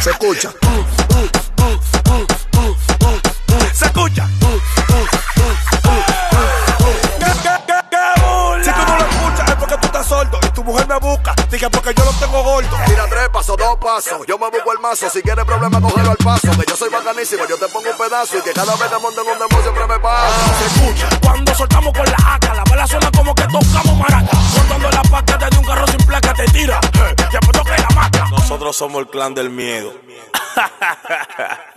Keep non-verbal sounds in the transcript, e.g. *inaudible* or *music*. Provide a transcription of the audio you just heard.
Se escucha. Se escucha. Si tú no lo escuchas es porque tú estás sordo y tu mujer me busca. Diga porque yo lo tengo gordo. Tira tres pasos, dos pasos. Yo me busco el mazo. Si quieres problema, cógelo al paso. Que yo soy bacanísimo. Yo te pongo un pedazo. Y que cada vez que monte en un demo siempre me pasa. Se escucha Nosotros somos el clan del miedo. *laughs*